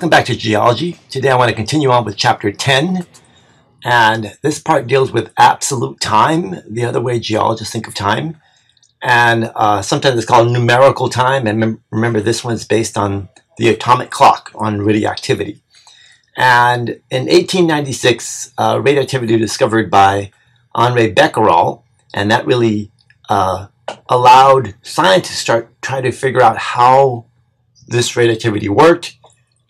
welcome back to Geology. Today I want to continue on with chapter 10. And this part deals with absolute time, the other way geologists think of time. And uh, sometimes it's called numerical time. And remember, this one's based on the atomic clock on radioactivity. And in 1896, uh, radioactivity was discovered by Henri Becquerel. And that really uh, allowed scientists to start trying to figure out how this radioactivity worked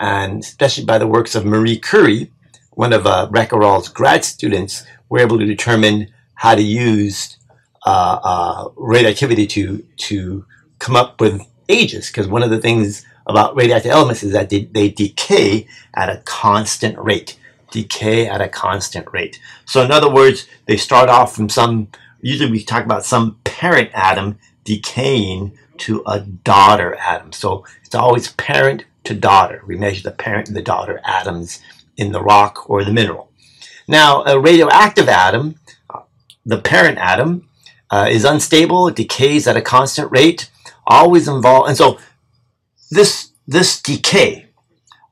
and especially by the works of Marie Curie, one of uh, Becquerel's grad students, were able to determine how to use uh, uh, radioactivity to to come up with ages. Because one of the things about radioactive elements is that they, they decay at a constant rate. Decay at a constant rate. So in other words, they start off from some. Usually we talk about some parent atom decaying to a daughter atom. So it's always parent to daughter. We measure the parent and the daughter atoms in the rock or the mineral. Now, a radioactive atom, the parent atom, uh, is unstable, it decays at a constant rate, always involved, and so this, this decay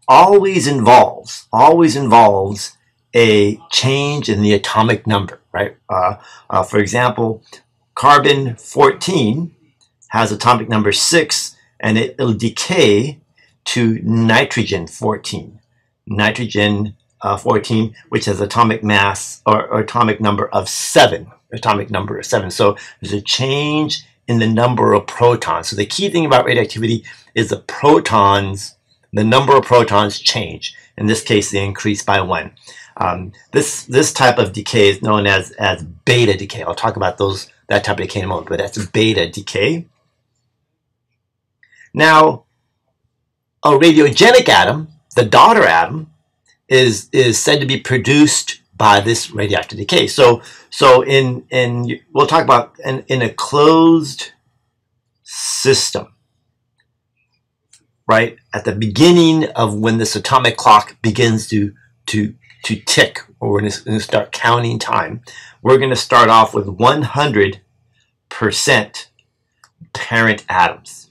always involves, always involves a change in the atomic number, right? Uh, uh, for example, carbon 14 has atomic number 6, and it, will decay to nitrogen 14. Nitrogen uh, 14, which has atomic mass or, or, atomic number of 7. Atomic number of 7. So there's a change in the number of protons. So the key thing about radioactivity is the protons, the number of protons change. In this case, they increase by 1. Um, this this type of decay is known as, as beta decay. I'll talk about those that type of decay in a moment, but that's beta decay. Now, a radiogenic atom, the daughter atom, is is said to be produced by this radioactive decay. So so in in we'll talk about in, in a closed system, right? At the beginning of when this atomic clock begins to to to tick, or we're going to start counting time, we're going to start off with 100% parent atoms.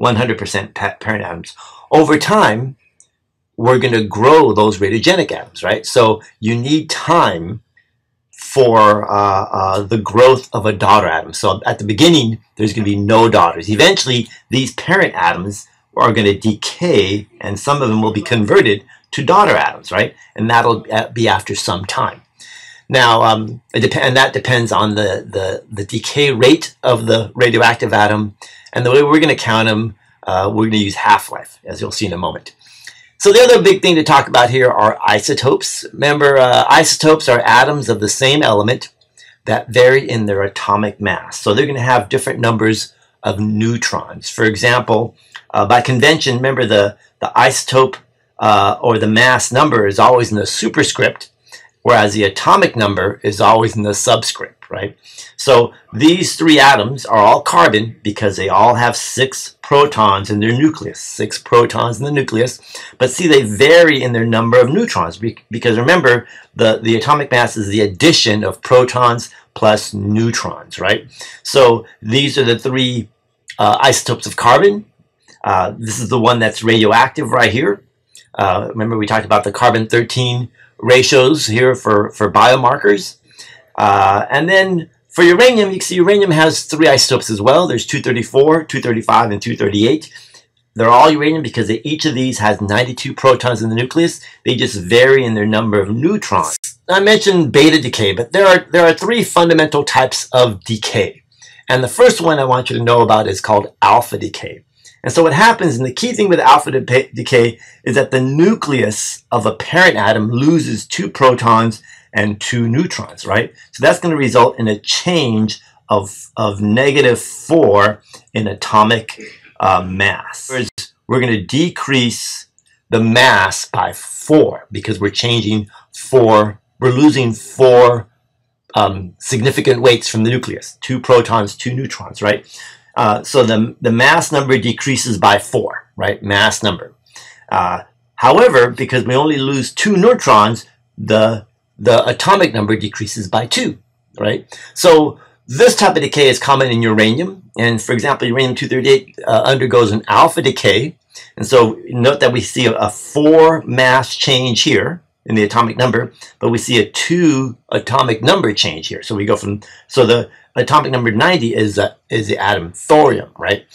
100% parent atoms over time, we're going to grow those radiogenic atoms, right? So you need time for uh, uh, the growth of a daughter atom. So at the beginning, there's going to be no daughters. Eventually, these parent atoms are going to decay, and some of them will be converted to daughter atoms, right? And that'll uh, be after some time. Now, um, and that depends on the, the, the decay rate of the radioactive atom. And the way we're going to count them uh, we're going to use half-life, as you'll see in a moment. So the other big thing to talk about here are isotopes. Remember, uh, isotopes are atoms of the same element that vary in their atomic mass. So they're going to have different numbers of neutrons. For example, uh, by convention, remember the, the isotope uh, or the mass number is always in the superscript, whereas the atomic number is always in the subscript, right? So these three atoms are all carbon because they all have six protons in their nucleus, six protons in the nucleus. But see, they vary in their number of neutrons because remember, the, the atomic mass is the addition of protons plus neutrons, right? So these are the three uh, isotopes of carbon. Uh, this is the one that's radioactive right here. Uh, remember we talked about the carbon-13 ratios here for, for biomarkers. Uh, and then for uranium, you can see uranium has three isotopes as well. There's 234, 235, and 238. They're all uranium because each of these has 92 protons in the nucleus. They just vary in their number of neutrons. I mentioned beta decay, but there are, there are three fundamental types of decay. And the first one I want you to know about is called alpha decay. And so what happens, and the key thing with alpha de decay is that the nucleus of a parent atom loses two protons and two neutrons, right? So that's going to result in a change of, of negative four in atomic uh, mass. We're going to decrease the mass by four because we're changing four, we're losing four um, significant weights from the nucleus, two protons, two neutrons, right? Uh, so the, the mass number decreases by four, right? Mass number. Uh, however, because we only lose two neutrons, the, the atomic number decreases by two, right? So this type of decay is common in uranium. And for example, uranium-238 uh, undergoes an alpha decay. And so note that we see a, a four mass change here in the atomic number, but we see a two atomic number change here. So we go from, so the atomic number 90 is, uh, is the atom thorium, right?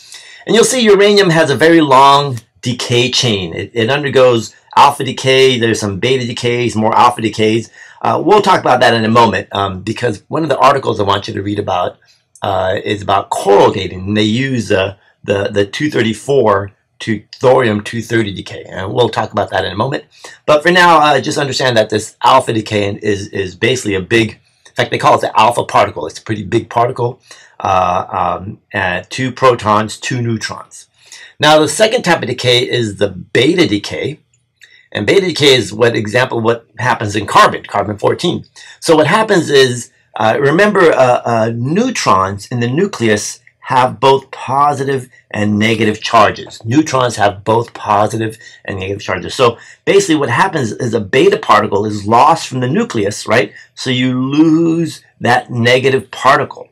And you'll see uranium has a very long decay chain. It, it undergoes alpha decay, there's some beta decays, more alpha decays. Uh, we'll talk about that in a moment um, because one of the articles I want you to read about uh, is about coral dating. And they use uh, the, the 234 to thorium 230 decay. And we'll talk about that in a moment. But for now, uh, just understand that this alpha decay is, is basically a big, fact, they call it the alpha particle. It's a pretty big particle. Uh, um, two protons, two neutrons. Now, the second type of decay is the beta decay. And beta decay is what example what happens in carbon, carbon 14. So what happens is, uh, remember, uh, uh, neutrons in the nucleus have both positive and negative charges. Neutrons have both positive and negative charges. So basically what happens is a beta particle is lost from the nucleus, right? So you lose that negative particle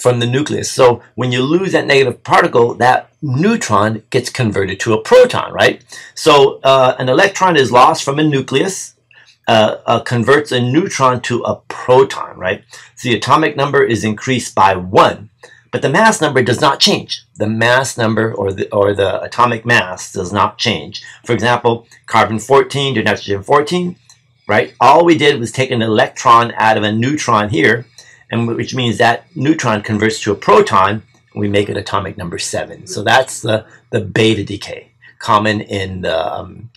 from the nucleus. So when you lose that negative particle, that neutron gets converted to a proton, right? So uh, an electron is lost from a nucleus, uh, uh, converts a neutron to a proton, right? So the atomic number is increased by one, but the mass number does not change. The mass number or the, or the atomic mass does not change. For example, carbon 14 to nitrogen 14, right? All we did was take an electron out of a neutron here and which means that neutron converts to a proton, we make it atomic number seven. So that's the, the beta decay, common in the, um,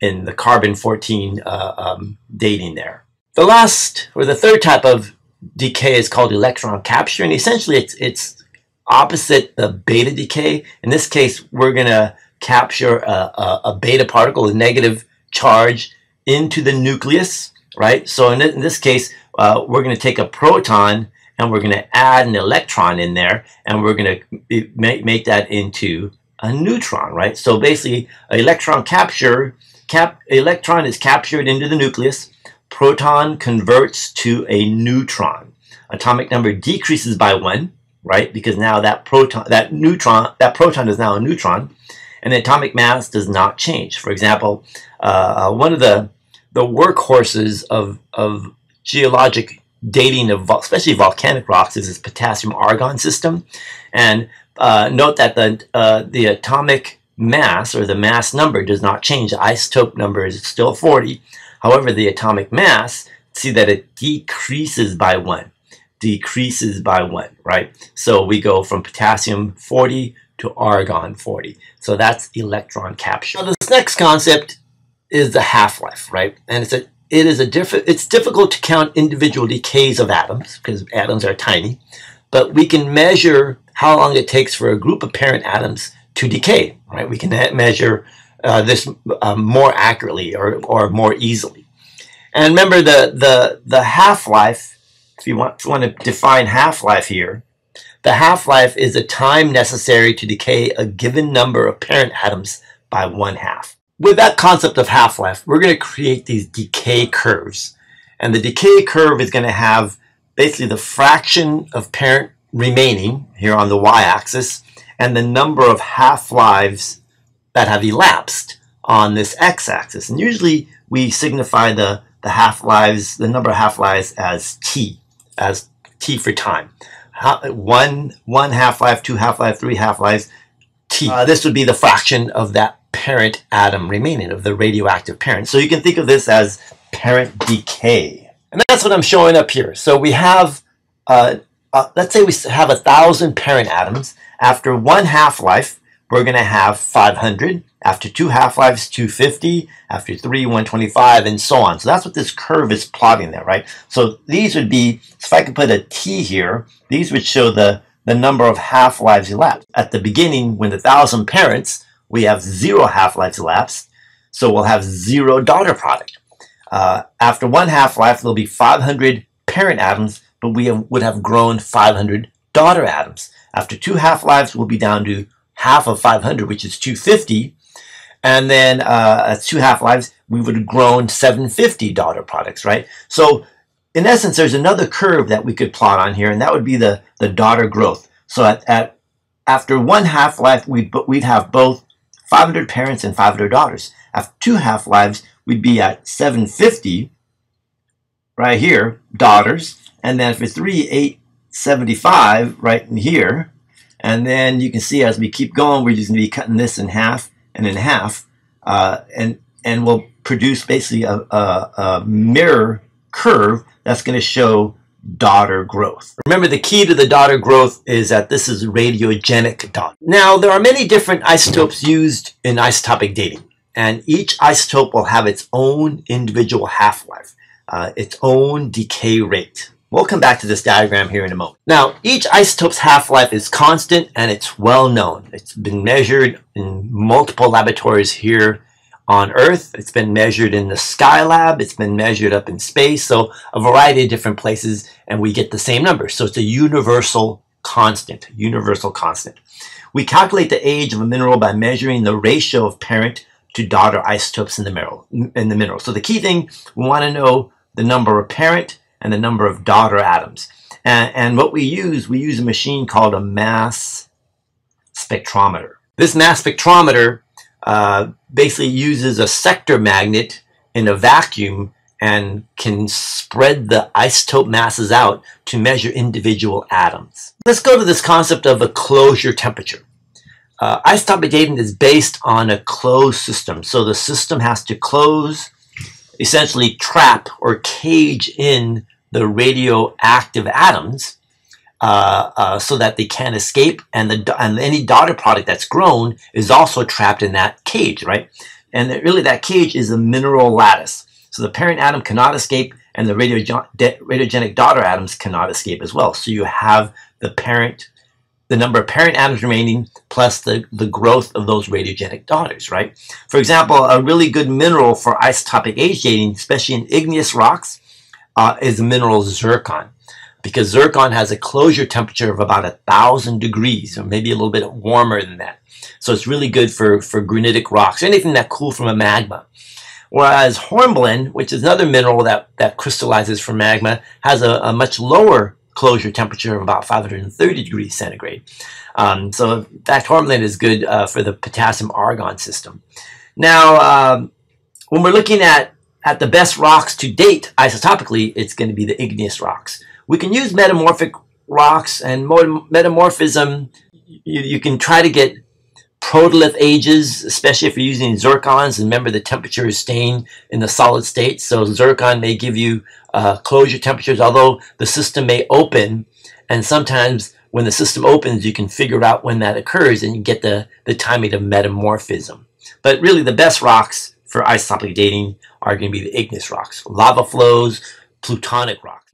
in the carbon 14 uh, um, dating there. The last, or the third type of decay is called electron capture, and essentially it's, it's opposite the beta decay. In this case, we're going to capture a, a, a, beta particle, a negative charge, into the nucleus, right? So in, in this case, uh, we're going to take a proton and we're going to add an electron in there and we're going to make, make that into a neutron, right? So basically, electron capture, cap, electron is captured into the nucleus, proton converts to a neutron. Atomic number decreases by one, right? Because now that proton, that neutron, that proton is now a neutron, and the atomic mass does not change. For example, uh, uh one of the the workhorses of of geologic dating of especially volcanic rocks is this potassium argon system. And uh, note that the, uh, the atomic mass or the mass number does not change. The isotope number is still 40. However, the atomic mass, see that it decreases by one, decreases by one, right? So we go from potassium 40 to argon 40. So that's electron capture. Now this next concept is the half-life, right? And it's a it is a diff it's difficult to count individual decays of atoms because atoms are tiny, but we can measure how long it takes for a group of parent atoms to decay, right? We can measure uh, this uh, more accurately or, or more easily. And remember the, the, the half-life, if you want, if you want to define half-life here, the half-life is the time necessary to decay a given number of parent atoms by one half with that concept of half-life, we're going to create these decay curves. And the decay curve is going to have basically the fraction of parent remaining here on the y-axis and the number of half-lives that have elapsed on this x-axis. And usually we signify the, the half-lives, the number of half-lives as t, as t for time. One, one half-life, two half-life, three half-lives, t. Uh, this would be the fraction of that parent atom remaining of the radioactive parent. So you can think of this as parent decay. And that's what I'm showing up here. So we have, uh, uh, let's say we have a thousand parent atoms. After one half-life, we're going to have 500. After two half-lives, 250. After three, 125, and so on. So that's what this curve is plotting there, right? So these would be, if I could put a T here, these would show the, the number of half-lives elapsed. At the beginning, when the thousand parents, we have zero half-lives elapsed, so we'll have zero daughter product. Uh, after one half-life, there'll be 500 parent atoms, but we have, would have grown 500 daughter atoms. After two half-lives, we'll be down to half of 500, which is 250. And then uh, at two half-lives, we would have grown 750 daughter products, right? So in essence, there's another curve that we could plot on here, and that would be the, the daughter growth. So at, at after one half-life, we'd, we'd have both 500 parents and 500 daughters. After two half-lives, we'd be at 750 right here, daughters. And then for three, 875 right in here. And then you can see as we keep going, we're just going to be cutting this in half and in half. Uh, and, and we'll produce basically a, a, a mirror curve that's going to show daughter growth. Remember the key to the daughter growth is that this is radiogenic daughter. Now there are many different isotopes used in isotopic dating and each isotope will have its own individual half-life, uh, its own decay rate. We'll come back to this diagram here in a moment. Now, each isotope's half-life is constant and it's well known. It's been measured in multiple laboratories here on Earth. It's been measured in the Skylab. It's been measured up in space. So a variety of different places and we get the same number. So it's a universal constant, universal constant. We calculate the age of a mineral by measuring the ratio of parent to daughter isotopes in the mineral. In the mineral. So the key thing, we want to know the number of parent and the number of daughter atoms. And, and what we use, we use a machine called a mass spectrometer. This mass spectrometer uh, basically uses a sector magnet in a vacuum and can spread the isotope masses out to measure individual atoms. Let's go to this concept of a closure temperature. Uh, isotopic dating is based on a closed system. So the system has to close, essentially trap or cage in the radioactive atoms uh, uh, so that they can't escape, and the and any daughter product that's grown is also trapped in that cage, right? And really, that cage is a mineral lattice. So the parent atom cannot escape, and the radiogenic daughter atoms cannot escape as well. So you have the parent the number of parent atoms remaining plus the, the growth of those radiogenic daughters, right? For example, a really good mineral for isotopic age dating, especially in igneous rocks, uh, is the mineral zircon. Because zircon has a closure temperature of about a thousand degrees, or maybe a little bit warmer than that. So it's really good for, for granitic rocks, or anything that cool from a magma. Whereas hornblende, which is another mineral that, that crystallizes from magma, has a, a much lower closure temperature of about 530 degrees centigrade. Um, so that hornblende is good uh, for the potassium argon system. Now, um, when we're looking at, at the best rocks to date isotopically, it's going to be the igneous rocks. We can use metamorphic rocks and metamorphism. You, you can try to get protolith ages, especially if you're using zircons. And remember, the temperature is staying in the solid state. So zircon may give you uh, closure temperatures, although the system may open. And sometimes when the system opens, you can figure out when that occurs and you get the, the timing of metamorphism. But really, the best rocks for isotopic dating are going to be the igneous rocks, lava flows, plutonic rocks.